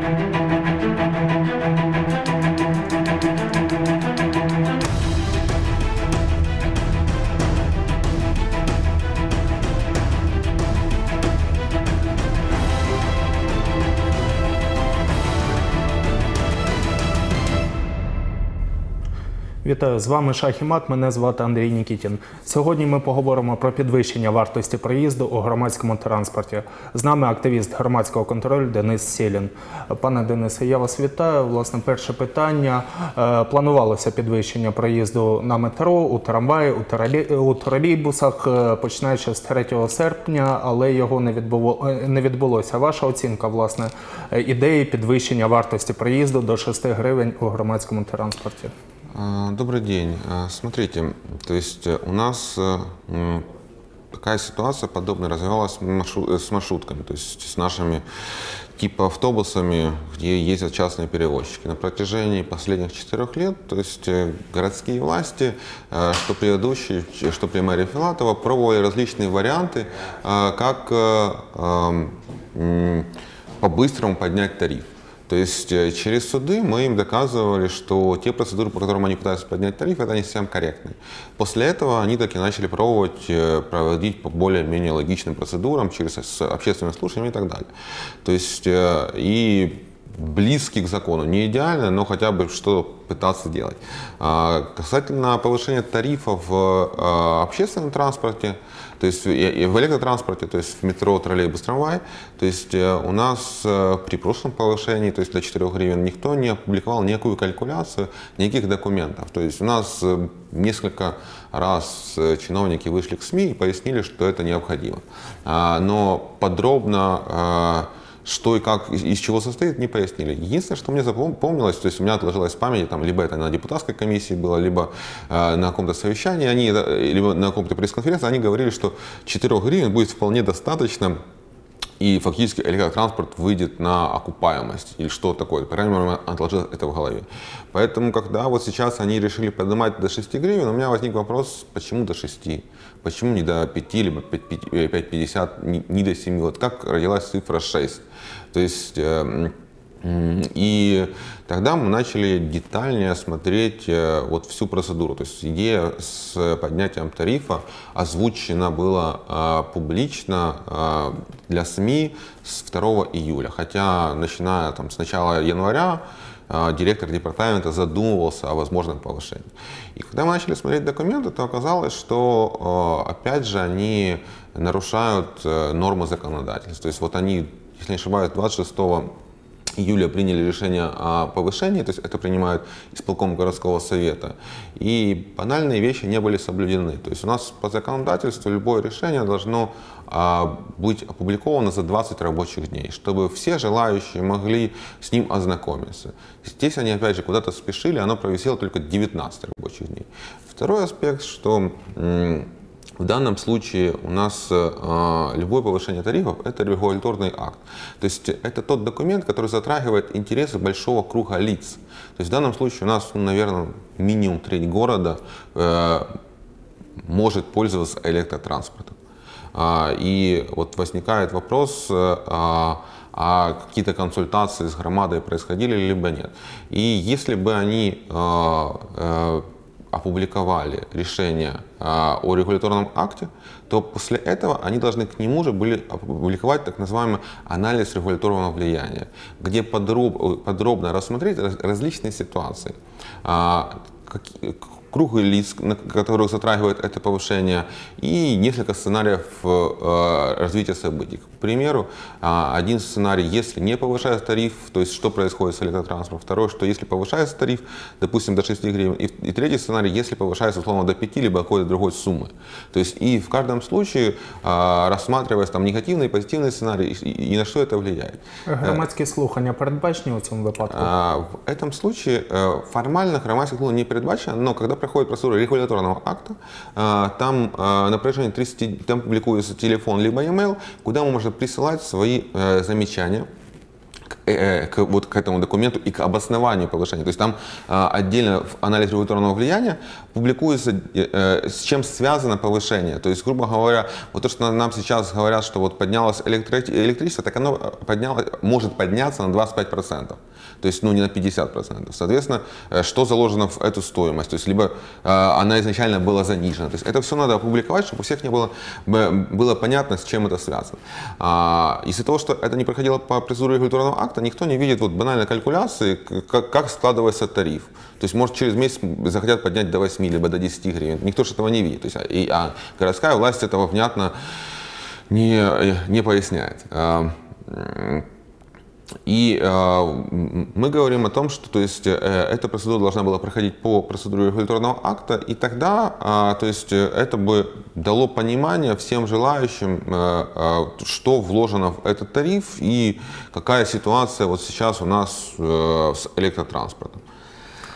Thank you. Вітаю, з вами Шах і Мат, Мене звати Андрій Нікітін. Сьогодні ми поговоримо про підвищення вартості проїзду у громадському транспорті. З нами активіст громадського контролю Денис Сєлін. Пане Денисе, я вас вітаю. Власне, перше питання. Е, Планувалося підвищення проїзду на метро, у трамваї, у тролі- у тролейбусах, е, починаючи з 3 серпня, але його не відбуло е, не відбулося. Ваша оцінка, власне, ідеї підвищення вартості проїзду до 6 гривень у громадському транспорті. А, Добрый день. А, Смотрите, то есть э, у нас э, такая ситуация подобная развивалась э, с маршрутками, то есть с нашими типа автобусами, где ездят частные перевозчики. На протяжении последних четырех лет, то есть городские власти, что предыдущие, что при мэрии Филатова, пробовали различные варианты, как эм, по-быстрому поднять тариф. То есть э, через суды мы им доказывали, что те процедуры, по которым они пытаются поднять тариф, это не совсем корректны. После этого они таки начали пробовать э, проводить по более-менее логичным процедурам через общественные слушания и так далее. То есть э, и близкий к закону. Не идеально, но хотя бы что пытаться делать. А, Касательно повышения тарифов в общественном транспорте, то есть и- в электротранспорте, то есть в метро, троллейбус, трамвай, то есть э, у нас э, при прошлом повышении, то есть до 4 гривен, никто не опубликовал никакую калькуляцию, никаких документов. То есть у нас э, несколько раз чиновники вышли к СМИ и пояснили, что это необходимо. А, Но подробно что и как, из, чего состоит, не пояснили. Единственное, что мне запомнилось, то есть у меня отложилось в памяти, там, либо это на депутатской комиссии было, либо э, на каком-то совещании, они, э, либо на каком-то пресс-конференции, они говорили, что 4 гривен будет вполне достаточно и фактически электротранспорт выйдет на окупаемость или что такое. По крайней мере, отложил это в голове. Поэтому, когда вот сейчас они решили поднимать до 6 гривен, у меня возник вопрос, почему до 6? Почему не до 5, либо 5,50, не, не до 7? Вот как родилась цифра 6? То есть... э, И тогда мы начали детальнее смотреть э, вот всю процедуру. То есть идея с поднятием тарифа озвучена была э, публично для СМИ с 2 июля. Хотя начиная там, с начала января директор департамента задумывался о возможном повышении. И когда мы начали смотреть документы, то оказалось, что опять же они нарушают нормы законодательства. То есть вот они, если не ошибаюсь, 26 июля приняли решение о повышении, то есть это принимают исполком городского совета, и банальные вещи не были соблюдены. То есть у нас по законодательству любое решение должно а, быть опубликовано за 20 рабочих дней, чтобы все желающие могли с ним ознакомиться. Здесь они опять же куда-то спешили, оно провисело только 19 рабочих дней. Второй аспект, что в данном случае у нас э, любое повышение тарифов – это регуляторный акт. То есть это тот документ, который затрагивает интересы большого круга лиц. То есть в данном случае у нас, ну, наверное, минимум треть города э, может пользоваться электротранспортом. А, И вот возникает вопрос, э, а а какие-то консультации с громадой происходили, либо нет. И если бы они опубликовали решение а, о регуляторном акте, то после этого они должны к нему же были опубликовать так называемый анализ регуляторного влияния, где подроб- подробно рассмотреть раз- различные ситуации. А, круглый лист, на которых затрагивает это повышение, и несколько сценариев э, развития событий. К примеру, а, один сценарий, если не повышается тариф, то есть что происходит с электротранспортом. Второй, что если повышается тариф, допустим, до 6 гривен. И, и третий сценарий, если повышается условно до 5, либо какой-то другой суммы. То есть и в каждом случае а, рассматривается там негативный и позитивный сценарий, и, и на что это влияет. Громадські слухання передбачені у цьому випадку? А, В этом случае э, формально громадских слуханий не передбачено, но когда проходит процедура регуляторного акта, а, там а, на протяжении 30 там публикуется телефон либо e-mail, куда можно присылать свои э, замечания э, к, вот к этому документу и к обоснованию повышения. То есть там э, отдельно в анализ регуляторного влияния публикуется, э, с чем связано повышение. То есть, грубо говоря, вот то, что нам сейчас говорят, что вот поднялось электро- электричество, так оно поднялось, может подняться на 25%. То есть, ну, не на 50%. Соответственно, э, что заложено в эту стоимость? То есть, либо э, она изначально была занижена. То есть, это все надо опубликовать, чтобы у всех не было, было понятно, с чем это связано. А, из-за того, что это не проходило по процедуре регуляторного акта, никто не видит вот банальной калькуляции, как, как складывается тариф. То есть, может, через месяц захотят поднять до 8 либо до 10 гривен. Никто же этого не видит. То есть, а, и, а городская власть этого внятно не, не поясняет. И э, мы говорим о том, что то есть, э, эта процедура должна была проходить по процедуре регуляторного акта, и тогда а, то есть, э, это бы дало понимание всем желающим, э, э, что вложено в этот тариф и какая ситуация вот сейчас у нас э, с электротранспортом.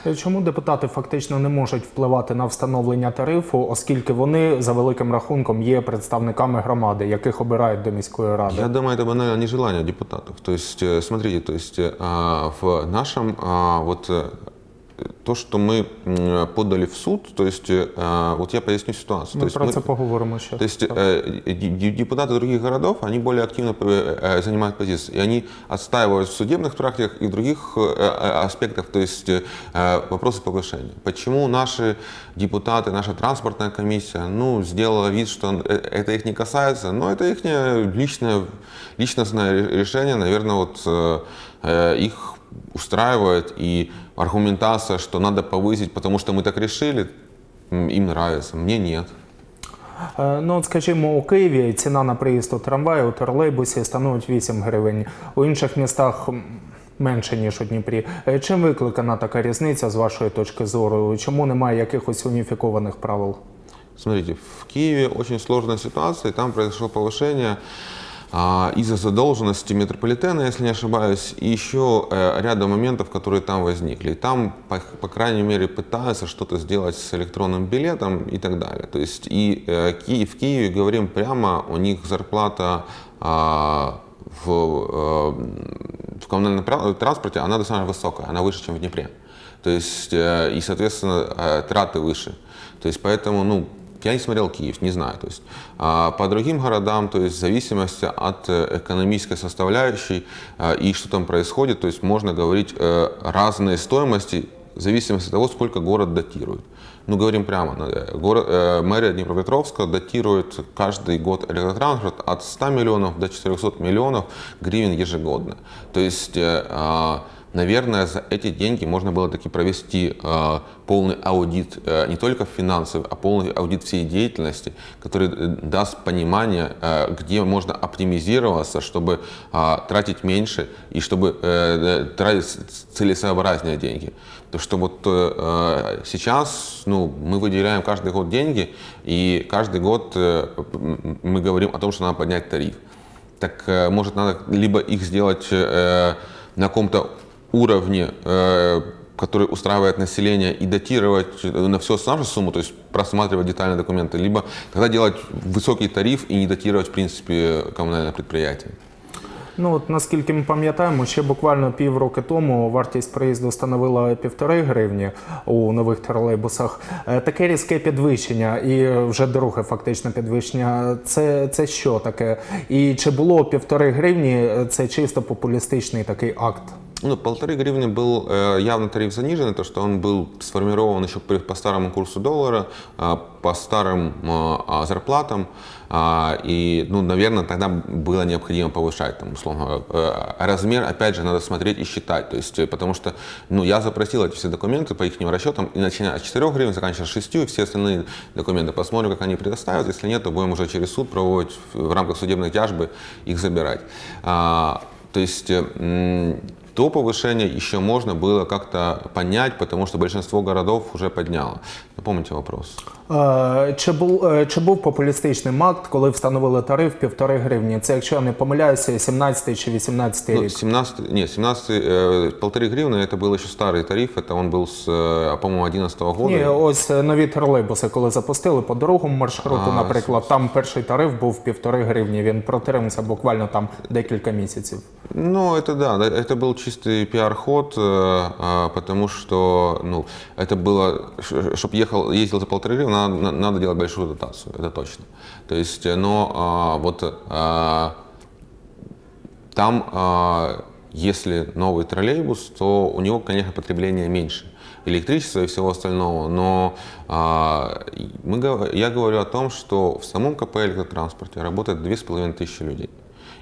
Е, Чому депутати фактично не можуть впливати на встановлення тарифу, оскільки вони за великим рахунком є представниками громади, яких обирають до міської ради? Я думаю, это банально нежелание депутатов. То есть, э, смотрите, то есть э, а, в нашем а, вот э, то, что мы подали в суд, то есть, э, вот я поясню ситуацию. Ми то есть, про мы- це поговоримо ще. то есть э, депутаты других городов, они более активно э, занимают позиции. И они отстаивают в судебных практиках и в других аспектах, то есть вопросы повышения. Почему наши депутаты, наша транспортная комиссия, ну, сделала вид, что это их не касается, но это их личное, личностное ре- решение, наверное, вот их устраивает, и аргументация, что надо повысить, потому что мы так решили, м, им нравится, мне нет. Е, Ну, от, скажімо, у Києві ціна на приїзд у трамваї, у тролейбусі становить 8 гривень. У інших містах м, менше, ніж у Дніпрі. Е, Чим викликана така різниця з вашої точки зору? Чому немає якихось уніфікованих правил? Смотрите, в Киеве очень сложная ситуация, и там произошло повышение а, из-за задолженности метрополитена, если не ошибаюсь, и еще э, ряда моментов, которые там возникли. И там, по, по крайней мере, пытаются что-то сделать с электронным билетом и так далее. То есть и э, в Киеве, говорим прямо, у них зарплата а, в, э, в коммунальном транспорте, она достаточно высокая, она выше, чем в Днепре. То есть, и, соответственно, траты выше. То есть, поэтому, ну, я не смотрел Киев, не знаю. То есть, а по другим городам, то есть в зависимости от э, экономической составляющей э, и что там происходит, то есть можно говорить э, разные стоимости в зависимости от того, сколько город датирует. Ну, говорим прямо, город, э, мэрия Днепропетровска датирует каждый год электротранспорт от 100 миллионов до 400 миллионов гривен ежегодно. То есть, э, а, наверное, за эти деньги можно было таки провести э, полный аудит э, не только финансовый, а полный аудит всей деятельности, который э, даст понимание, э, где можно оптимизироваться, чтобы э, тратить меньше и чтобы э, э, тратить целесообразнее деньги. То что вот э, сейчас ну, мы выделяем каждый год деньги, и каждый год э, мы говорим о том, что надо поднять тариф. Так э, может надо либо их сделать э, на каком-то уровне, э, который устраивает население, и датировать на всю оставшуюся сумму, то есть просматривать детальные документы, либо тогда делать высокий тариф и не датировать, в принципе, коммунальное предприятие. Ну от наскільки ми пам'ятаємо, ще буквально півроки тому вартість проїзду становила півтори гривні у нових тролейбусах. Е, Таке різке підвищення і вже друге фактично підвищення. Це, це що таке? І чи було півтори гривні? Це чисто популістичний такий акт. Ну, полторы гривны был э, явно тариф заниженный, то что он был сформирован еще при- по старому курсу доллара, а, по старым а, а, зарплатам, а, и, ну, наверное, тогда было необходимо повышать, там, условно. Э, размер, опять же, надо смотреть и считать, то есть, э, потому что, ну, я запросил эти все документы по их расчетам, и начиная с 4 гривен, заканчивая 6, и все остальные документы посмотрим, как они предоставят, если нет, то будем уже через суд пробовать в рамках судебной тяжбы их забирать. А, то есть э, до повышения еще можно было как-то понять, потому что большинство городов уже подняло. Напомните вопрос. Е, Чи був, е, чи був популістичний акт, коли встановили тариф півтори гривні? Це, якщо я не помиляюся, 17 чи 18 Ну, рік. 17, нет, 17, э, полторы гривны, это был еще старый тариф, это он был с, э, по-моему, 11 года. Ні, ось е, нові тролейбуси, коли запустили по другому маршруту, А, наприклад, там перший тариф був півтори гривні. Він протримався буквально там декілька місяців. Ну, это да, да, это был чистый пиар-ход, э, а, потому что, ну, это было, чтобы ехал, ездил за полторы надо, надо делать большую дотацию, это точно. То есть, э, но а, вот а, там, если новый троллейбус, то у него, конечно, потребление меньше электричества и всего остального, но мы, я говорю о том, что в самом КП электротранспорте работает 2500 людей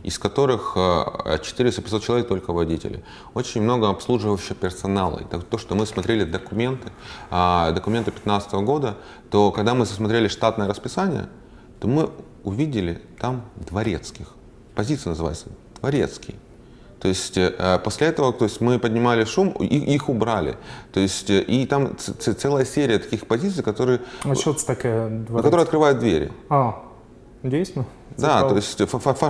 из которых 400-500 человек только водители. Очень много обслуживающего персонала. И то, что мы смотрели документы, документы 2015 года, то когда мы посмотрели штатное расписание, то мы увидели там дворецких. Позиция называется дворецкий. То есть э, после этого то есть мы поднимали шум, и, их убрали. То есть э, и там целая серия таких позиций, которые, а что это которые открывают двери. А, действительно? Да, то есть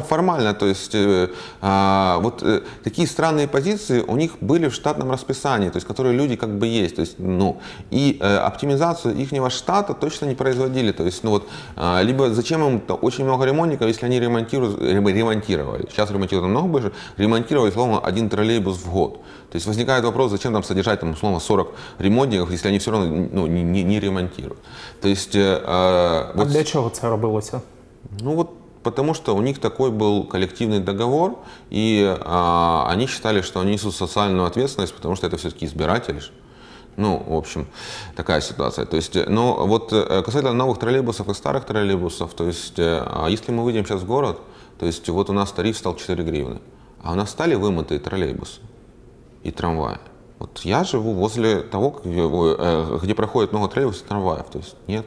формально, то есть э, а, вот э, такие странные позиции у них были в штатном расписании, то есть которые люди как бы есть, то есть ну и э, оптимизацию ихнего штата точно не производили, то есть ну вот а, либо зачем им очень много ремонтников, если они ремонтируют, ремонтировали, сейчас ремонтируют намного больше, ремонтировали условно один троллейбус в год, то есть возникает вопрос, зачем там содержать там условно 40 ремонтников, если они все равно ну, не, не, не ремонтируют. То есть, э, а вот, для чего це робилося? Ну вот Потому что у них такой был коллективный договор, и а, они считали, что они несут социальную ответственность, потому что это все-таки избиратели. Ну, в общем, такая ситуация. То есть, но вот э, касательно новых троллейбусов и старых троллейбусов, то есть, э, а если мы выйдем сейчас в город, то есть, вот у нас тариф стал 4 гривны, а у нас стали вымытые троллейбусы и трамваи. Вот я живу возле того, э, где проходит много троллейбусов и трамваев, то есть, нет.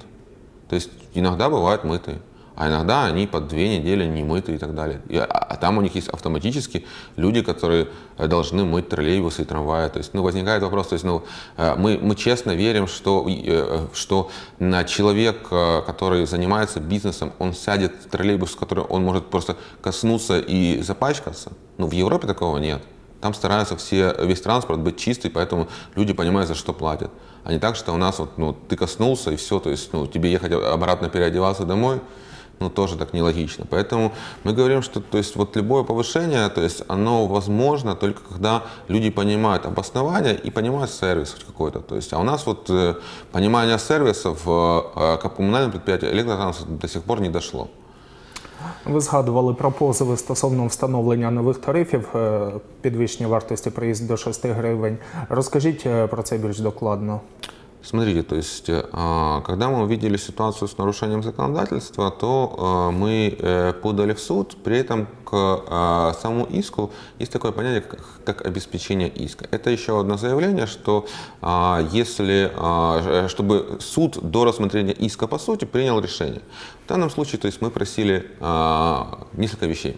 То есть, иногда бывают мытые а иногда они по две недели не мыты и так далее. И, а, а там у них есть автоматически люди, которые э, должны мыть троллейбусы и трамваи. То есть, ну, возникает вопрос, то есть, ну, э, мы, мы честно верим, что, э, что на человек, который занимается бизнесом, он сядет в троллейбус, который он может просто коснуться и запачкаться. Ну, в Европе такого нет. Там стараются все, весь транспорт быть чистый, поэтому люди понимают, за что платят. А не так, что у нас вот, ну, ты коснулся и все, то есть, ну, тебе ехать обратно переодеваться домой – ну, тоже так нелогично. Поэтому мы говорим, что то есть, вот любое повышение, то есть, оно возможно только когда люди понимают обоснование и понимают сервис какой-то. То есть, а у нас вот э, понимание сервисов э, как коммунальном предприятии электротранспорта до сих пор не дошло. Ви згадували про позови стосовно встановлення нових тарифів, підвищення вартості проїзду до 6 гривень. Розкажіть про це більш докладно. Смотрите, то есть, а, когда мы увидели ситуацию с нарушением законодательства, то а, мы э, подали в суд, при этом к а, самому иску есть такое понятие, как обеспечение иска. Это еще одно заявление, что если, чтобы суд до рассмотрения иска по сути принял решение. В данном случае, то есть, мы просили несколько вещей.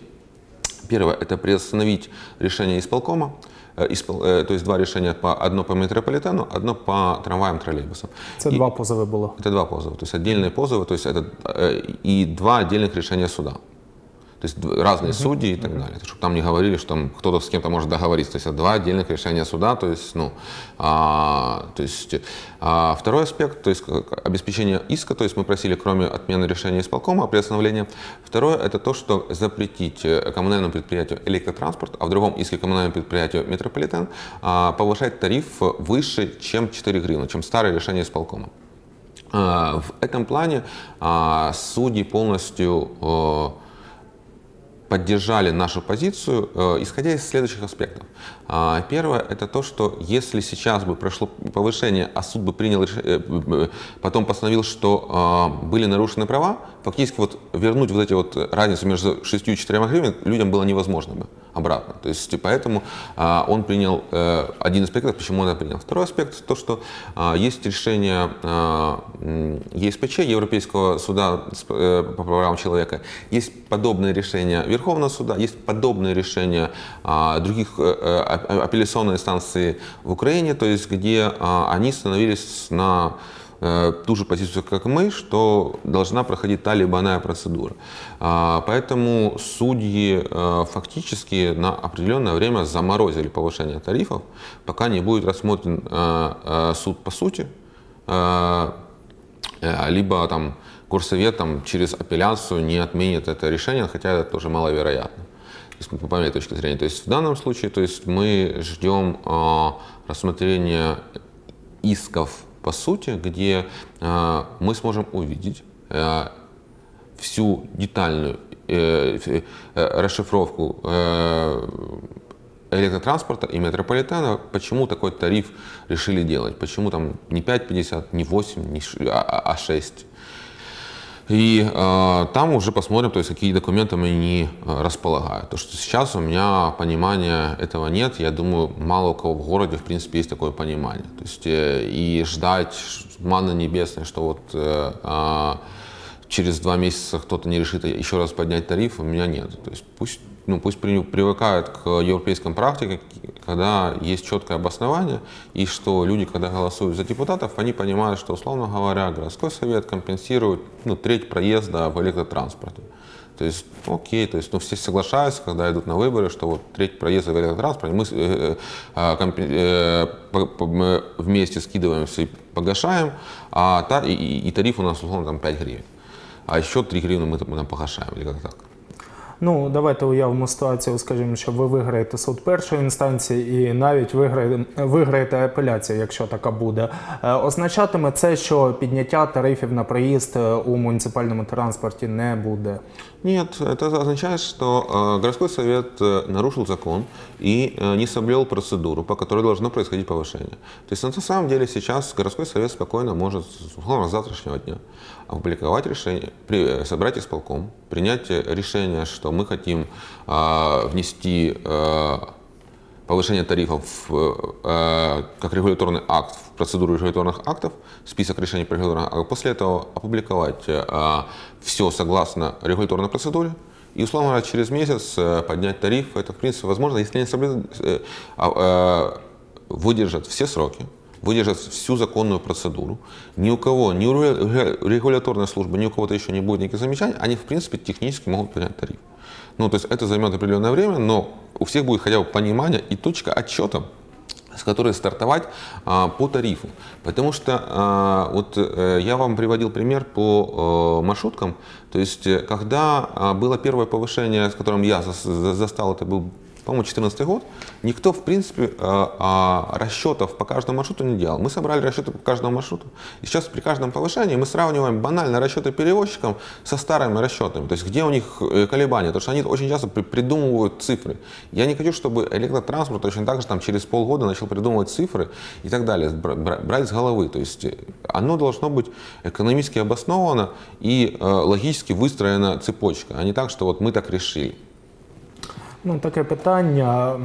Первое – это приостановить решение исполкома. Э, э, то есть два решения, по, одно по метрополитену, одно по трамваям, троллейбусам. Это два позова было? Это два позова, то есть отдельные позовы, то есть это э, и два отдельных решения суда. То есть разные uh-huh. судьи и так uh-huh. далее. Чтобы там не говорили, что там кто-то с кем-то может договориться. То есть это два отдельных решения суда. То есть, ну, а, то есть а, второй аспект, то есть обеспечение иска. То есть мы просили, кроме отмены решения исполкома, приостановления. Второе, это то, что запретить э, коммунальному предприятию электротранспорт, а в другом иске коммунальному предприятию метрополитен а, повышать тариф выше, чем 4 гривны, чем старое решение исполкома. А, в этом плане а, судьи полностью а, поддержали нашу позицию, э, исходя из следующих аспектов. А, первое – это то, что если сейчас бы прошло повышение, а суд бы принял, э, потом постановил, что а, были нарушены права, фактически вот вернуть вот эти вот разницу между 6 и 4 гривен людям было невозможно бы обратно. То есть поэтому а, он принял э, один из аспектов, почему он это принял. Второй аспект – то, что есть решение ЕСПЧ, Европейского суда по правам человека, есть подобные решения Верховного суда, есть подобные решения других апелляционной инстанции в Украине, то есть где а, они становились на э, ту же позицию, как мы, что должна проходить та либо иная процедура. А, поэтому судьи э, фактически на определенное время заморозили повышение тарифов, пока не будет рассмотрен э, суд по сути, либо там Горсовет там, через апелляцию не отменит это решение, хотя это тоже маловероятно. по моей точке зрения. То есть в данном случае то есть мы ждем э, рассмотрения исков по сути, где э, мы сможем увидеть э, всю детальную э, расшифровку электротранспорта и метрополитена, почему такой тариф решили делать, почему там не 5,50, не 8, не, а, а 6. И э, там уже посмотрим, то есть какие документами они э, располагают. То, что сейчас у меня понимания этого нет, я думаю, мало у кого в городе, в принципе, есть такое понимание. То есть э, и ждать манны небесной, что вот э, э, через два месяца кто-то не решит еще раз поднять тариф, у меня нет. То есть пусть ну, пусть привыкают к европейским практике, когда есть четкое обоснование, и что люди, когда голосуют за депутатов, они понимают, что, условно говоря, городской совет компенсирует ну, треть проезда в электротранспорте. То есть, окей, то есть, ну, все соглашаются, когда идут на выборы, что вот треть проезда в электротранспорте, мы э, э, э, э, вместе скидываемся и погашаем, а, та, и, и тариф у нас, условно, там 5 гривен. А еще 3 гривны мы там погашаем, или как так. Ну, давайте уявимо ситуацію, скажімо, що ви виграєте суд першої інстанції і навіть виграєте, виграєте апеляцію, якщо така буде. Е, означатиме це, що підняття тарифів на проїзд е, у муніципальному транспорті не буде. Нет, это означает, что э, городской совет э, нарушил закон и э, не соблюл процедуру, по которой должно происходить повышение. То есть на самом деле сейчас городской совет спокойно может с завтрашнего дня опубликовать решение, при, собрать исполком, принять решение, что мы хотим э, внести э, повышение тарифов э, как регуляторный акт в процедуру регуляторных актов, список решений по регуляторным после этого опубликовать э, все согласно регуляторной процедуре, и, условно говоря, через месяц э, поднять тариф, это, в принципе, возможно, если они соблюдают, э, э, выдержат все сроки, выдержат всю законную процедуру. Ни у кого, ни у регуляторной службы, ни у кого-то еще не будет никаких замечаний, они, в принципе, технически могут поднять тариф. Ну, то есть это займет определенное время, но у всех будет хотя бы понимание и точка отчета, с которой стартовать а, по тарифу. Потому что а, вот а, я вам приводил пример по а, маршруткам. То есть, э, когда а, было первое повышение, с которым я за, за, застал, это был по-моему, 2014 год, никто, в принципе, а, а, расчетов по каждому маршруту не делал. Мы собрали расчеты по каждому маршруту. И сейчас при каждом повышении мы сравниваем банально расчеты перевозчикам со старыми расчетами. То есть, где у них э, колебания. Потому что они очень часто придумывают цифры. Я не хочу, чтобы электротранспорт точно так же там, через полгода начал придумывать цифры и так далее, брать с головы. То есть, э, оно должно быть экономически обосновано и э, логически выстроена цепочка, а не так, что вот мы так решили. Ну, таке питання.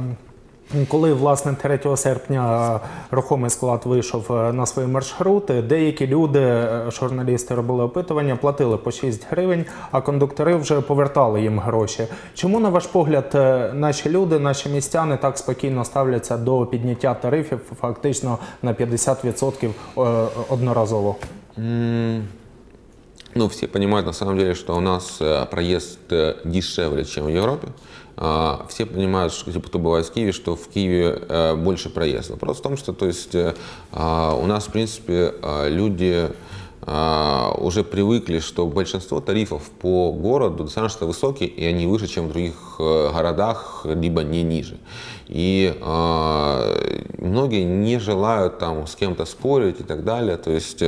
Коли власне 3 серпня рухомий склад вийшов е, на свої маршрути, деякі люди, е, журналісти робили опитування, платили по 6 гривень, а кондуктори вже повертали їм гроші. Чому, на ваш погляд, е, наші люди, наші містяни так спокійно ставляться до підняття тарифів фактично на 50% одноразово? Ну, все понимают на самом деле, что у нас проезд дешевле, чем в Европе. А, все понимают, что, типа, кто бывает в Киеве, что в Киеве э, больше проезд. Вопрос в том, что то есть, э, а, у нас, в принципе, а, люди уже привыкли, что большинство тарифов по городу достаточно высокие, и они выше, чем в других э, городах, либо не ниже. И многие не желают там с кем-то спорить и так далее. То есть,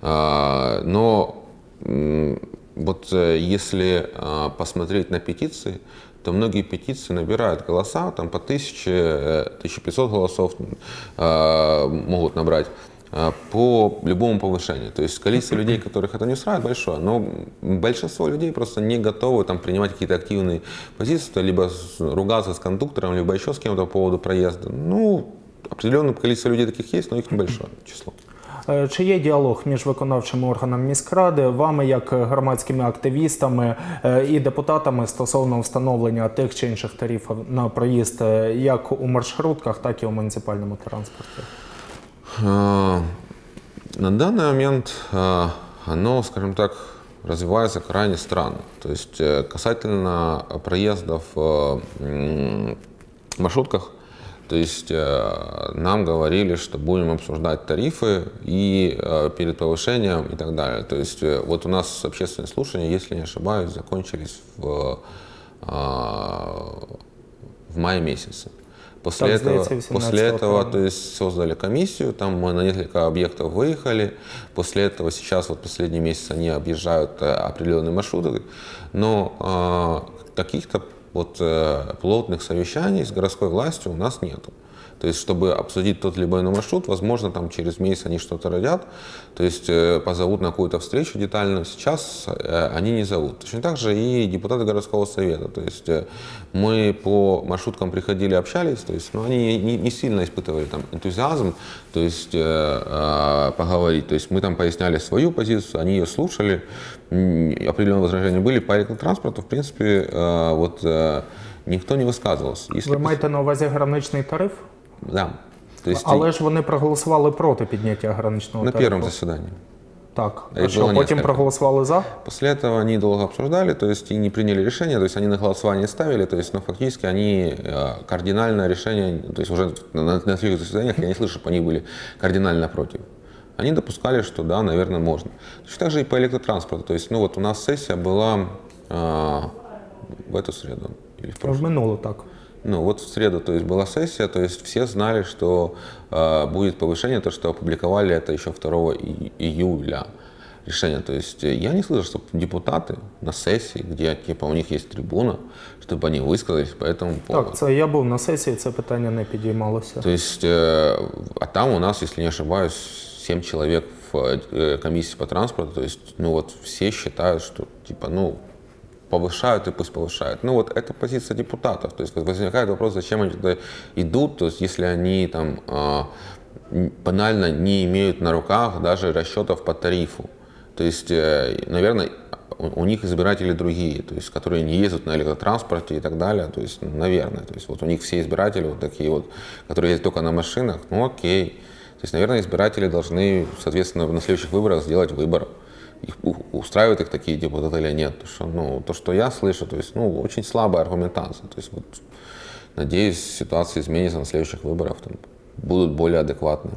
но вот если посмотреть на петиции, то многие петиции набирают голоса, там по 1000, 1500 э, голосов э, могут набрать э, по любому повышению. То есть количество людей, которых это не устраивает, большое. Но большинство людей просто не готовы там, принимать какие-то активные позиции, либо ругаться с кондуктором, либо еще с кем-то по поводу проезда. Ну, определенное количество людей таких есть, но их небольшое число. Е, чи є діалог між виконавчими органами міськради, вами, як громадськими активістами е, і депутатами стосовно встановлення тих чи інших тарифів на проїзд е, як у маршрутках, так і у муніципальному транспорті? На данный момент оно, скажем так, развивается крайне странно. То есть касательно проездов в маршрутках, То есть э, нам говорили, что будем обсуждать тарифы и э, перед повышением и так далее. То есть э, вот у нас общественные слушания, если не ошибаюсь, закончились в в мае месяце. После Так, этого, 18 после этого то есть, создали комиссию, там мы на несколько объектов выехали. После этого сейчас, вот последний месяц, они объезжают определенные маршруты. Но э, каких-то вот э, плотных совещаний с городской властью у нас нету. То есть, чтобы обсудить тот либо иной маршрут, возможно, там через месяц они что-то родят, то есть э, позовут на какую-то встречу детальную. Сейчас э, они не зовут. Точно так же и депутаты городского совета. То есть э, мы по маршруткам приходили, общались, то есть, но они не, не сильно испытывали там энтузиазм, то есть поговорить. То есть мы там поясняли свою позицию, они ее слушали, определенные возражения были. По электротранспорту, в принципе, вот никто не высказывался. Если Ви маєте на увазі граничний тариф? Да. То есть Але ж вони проголосували проти підняття граничного на тарифу. первом заседании. Так. А А їх що, було потім несколько. проголосували за? После этого они долго обсуждали, то есть и не приняли решение, то есть они на голосование ставили, то есть, но фактически они э, кардинальное решение, то есть уже на, на следующих заседаниях я не слышу, чтобы они были кардинально против. Они допускали, что да, наверное, можно. Точно так же и по электротранспорту. То есть, ну вот у нас сессия была э, в эту среду или в прошлую. В минуло так. Ну, вот в среду, то есть была сессия, то есть все знали, что э, будет повышение, то, что опубликовали это еще 2 и- июля решение. То есть э, я не слышал, чтобы депутаты на сессии, где типа у них есть трибуна, чтобы они высказались по этому поводу. Так, це я був на сесії, це питання не підіймалося. То есть, э, а там у нас, если не ошибаюсь, 7 человек в э, комиссии по транспорту, то есть, ну вот все считают, что типа, ну, повышают и пусть повышают. Ну вот это позиция депутатов. То есть возникает вопрос, зачем они туда идут, то есть если они там а, банально не имеют на руках даже расчетов по тарифу. То есть, э, наверное, у у них избиратели другие, то есть, которые не ездят на электротранспорте и так далее, то есть, ну, наверное, то есть, вот у них все избиратели вот такие вот, которые ездят только на машинах, ну, окей. То есть, наверное, избиратели должны, соответственно, на следующих выборах сделать выбор, их, устраивают их такие депутаты или нет. Потому что, ну, то, что я слышу, то есть, ну, очень слабая аргументация. То есть, вот, надеюсь, ситуация изменится на следующих выборах, там, будут более адекватны.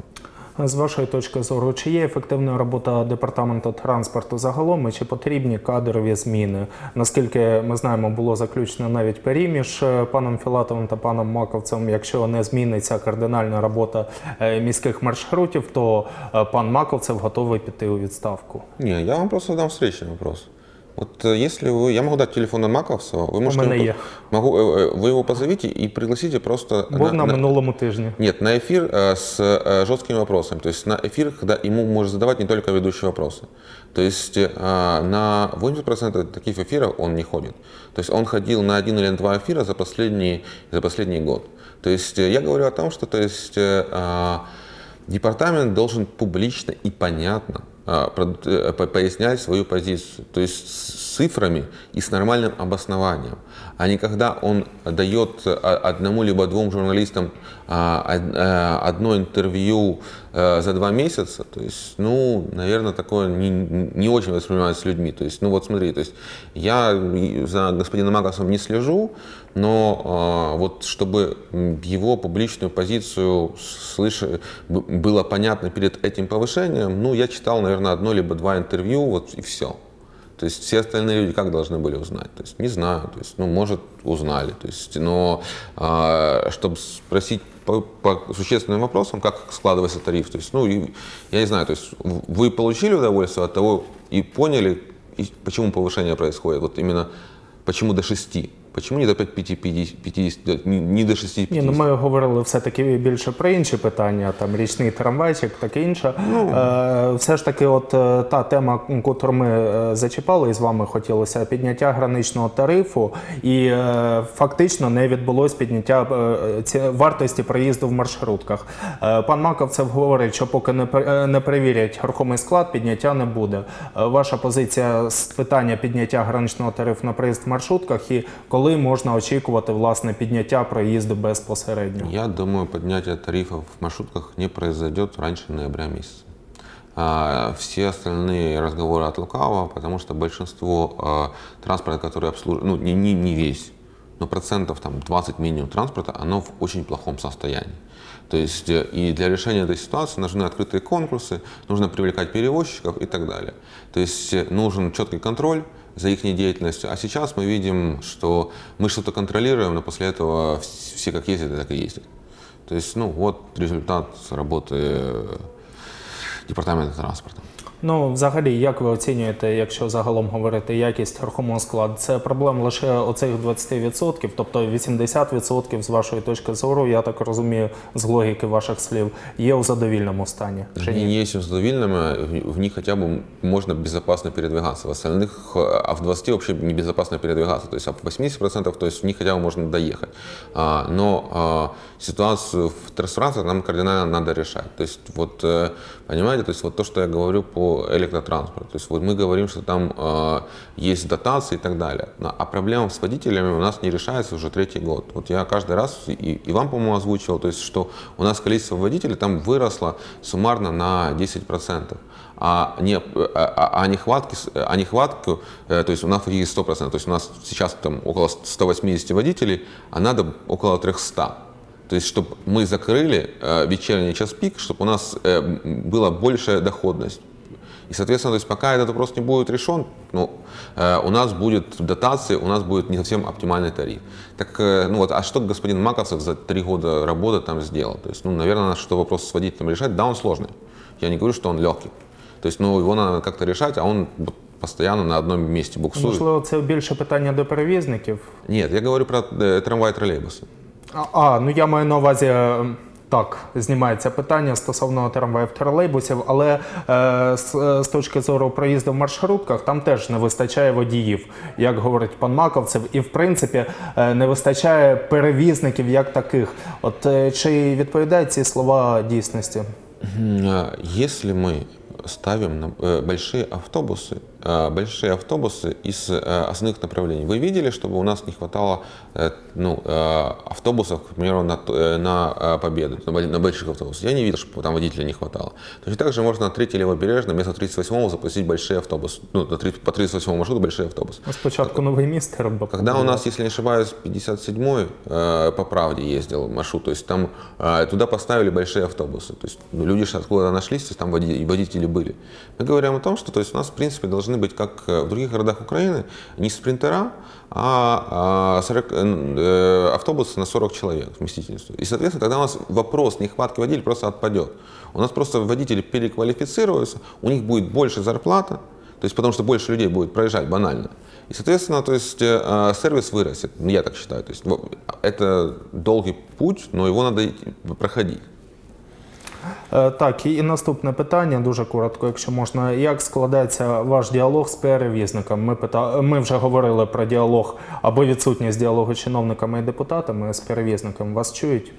З вашої точки зору, чи є ефективна робота департаменту транспорту загалом, і чи потрібні кадрові зміни? Наскільки ми знаємо, було заключено навіть парі між е, паном Філатовим та паном Маковцем. Якщо не зміниться кардинальна робота е, міських маршрутів, то е, пан Маковцев готовий піти у відставку. Не, я вам просто дам встречный вопрос. Вот э, если вы, я могу дать телефон Маковцева, вы можете, его, могу, э, э, вы его позовите и пригласите просто Був на на- минулому тижні. нет, на эфир с жесткими вопросами. То есть на эфир, когда ему может задавать не только ведущий вопросы. То есть на 80% таких эфиров он не ходит. То есть он ходил на один или два эфира за последний, за последний год. То есть я говорю о том, что то есть, департамент должен публично и понятно пояснять свою позицию, то есть с цифрами и с нормальным обоснованием, а не когда он дает э, одному либо двум журналистам а, э, одно интервью э, за два месяца, то есть, ну, наверное, такое не, не очень воспринимается людьми. То есть, ну вот смотри, то есть я за господином Магасом не слежу, но а, вот чтобы его публичную позицию слыш- было понятно перед этим повышением, ну, я читал, наверное, одно либо два интервью, вот и все. То есть все остальные люди как должны были узнать? То есть не знаю, то есть, ну, может, узнали. То есть, но а, чтобы спросить по, по существенным вопросам, как складывается тариф, то есть, ну, и, я не знаю, то есть вы получили удовольствие от того и поняли, и почему повышение происходит, вот именно почему до 6, почему не до 5, 50, 50 не, до 6, 50. Ні, ну ми говорили все-таки більше про інші питання, там річний трамвайчик, таке інше. Е, все ж таки, от е, та тема, яку ми е, зачіпали і з вами хотілося, підняття граничного тарифу, і е, фактично не відбулось підняття е, вартості проїзду в маршрутках. Е, пан Маковцев говорить, що поки не, е, не перевірять рухомий склад, підняття не буде. Ваша позиція з питання підняття граничного тарифу на проїзд в маршрутках і коли можна очікувати власне підняття проїзду безпосередньо? Я думаю, поднятие тарифов в маршрутках не произойдет раньше ноября месяца. А, Все остальные разговоры от лукавого, потому что большинство а, транспорта, который обслуживает, ну не, не, не весь, но процентов там 20 минимум транспорта, оно в очень плохом состоянии. То есть э, и для решения этой ситуации нужны открытые конкурсы, нужно привлекать перевозчиков и так далее. То есть э, нужен четкий контроль, за их деятельностью. А сейчас мы видим, что мы что-то контролируем, но после этого вс- все как ездят, так и ездят. То есть, ну, вот результат работы э, департамента транспорта. Ну, взагалі, як ви оцінюєте, якщо загалом говорити якість рухомого складу? Це проблема лише оцих 20%, тобто 80% з вашої точки зору, я так розумію, з логіки ваших слів, є у задовільному стані. Чи Они ні? не есть задовольными, в них хотя бы можно безопасно передвигаться. В остальных, э, а в 20 вообще небезопасно передвигаться. То есть а в 80% то есть в них хотя бы можно доехать. А, но а, ситуацию в транспорте нам кардинально надо решать. То есть вот, э, понимаете, то есть вот то, что я говорю по электротранспорту. То есть вот мы говорим, что там э, есть дотации и так далее. А проблема с водителями у нас не решается уже третий год. Вот я каждый раз и, и вам, по-моему, озвучивал, то есть что у нас количество водителей там выросло суммарно на 10%. А, не, а, а- а нехватки, а нехватку, э, то есть у нас есть 100%, то есть у нас сейчас там около 180 водителей, а надо около 300. То есть, чтобы мы закрыли э, вечерний час пик, чтобы у нас э, м, была большая доходность. И, соответственно, то есть пока этот вопрос не будет решен, ну, э, у нас будет дотации, у нас будет не совсем оптимальный тариф. Так, э, ну вот, а что господин Маковцев за три года работы там сделал? То есть, ну, наверное, что вопрос с водителем решать, да, он сложный. Я не говорю, что он легкий. То есть, ну, его надо как-то решать, а он вот постоянно на одном месте буксует. Можливо, це більше питання до перевізників. Нет, я говорю про э, трамвай и троллейбусы. А, А, ну я маю на увазі. е, Так, знімається питання стосовно трамваїв тролейбусів, але е, з, е, з точки зору проїзду в маршрутках там теж не вистачає водіїв, як говорить пан Маковцев, і в принципі е, не вистачає перевізників як таких. От е, чи відповідають ці слова дійсності? М, а, Если мы ставим на, э, большие автобусы, э, большие автобусы из э, основных направлений. Вы видели, чтобы у нас не хватало э, ну, э, автобусов, к примеру, на, э, на э, Победу, на, бо- на больших автобусах? Я не видел, чтобы там водителя не хватало. Точно так же можно на 3 левобережном вместо 38-го запустить большие автобусы. Ну, на 30 по 38 маршруту большие автобусы. Ну, Спочатку новий міст треба. Когда у нас, если не ошибаюсь, 57-й э, по правде ездил маршрут, то есть там э, туда поставили большие автобусы. То есть ну, люди же откуда нашлись, то есть там водители были. Мы говорим о том, что то есть у нас, в принципе, должны быть, как э, в других городах Украины, не спринтера, а, а 40, э, автобусы на 40 человек вместительностью. И, соответственно, тогда у нас вопрос нехватки водителей просто отпадет. У нас просто водители переквалифицируются, у них будет больше зарплата, то есть потому что больше людей будет проезжать банально. И, соответственно, то есть э, сервис вырастет, я так считаю. То есть это долгий путь, но его надо проходить. Е, Так, і наступне питання, дуже коротко, якщо можна. Як складається ваш діалог з перевізником? Ми, пита... Ми вже говорили про діалог або відсутність діалогу з чиновниками і депутатами з перевізником. Вас чують?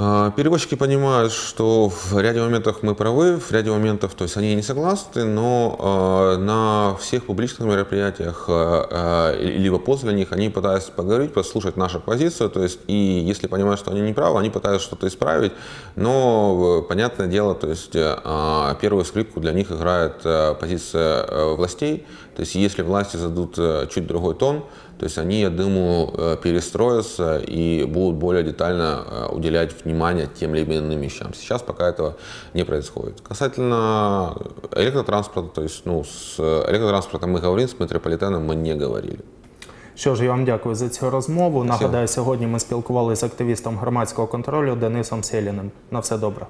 А, Перевозчики понимают, что в ряде моментов мы правы, в ряде моментов, то есть они не согласны, но э, на всех публичных мероприятиях, э, либо после них, они пытаются поговорить, послушать нашу позицию, то есть и если понимают, что они не правы, они пытаются что-то исправить, но, э, понятное дело, то есть э, первую скрипку для них играет э, позиция властей, то есть если власти зададут чуть другой тон, то есть они, я думаю, э, перестроятся и будут более детально э, уделять внимание тем или иным вещам. Сейчас пока этого не происходит. Касательно электротранспорта, то есть ну, с электротранспортом мы говорим, с метрополитеном мы не говорили. Що ж, я вам дякую за цю розмову. Нагадаю, сьогодні ми спілкувалися з активістом громадського контролю Денисом Селіним. На все добре.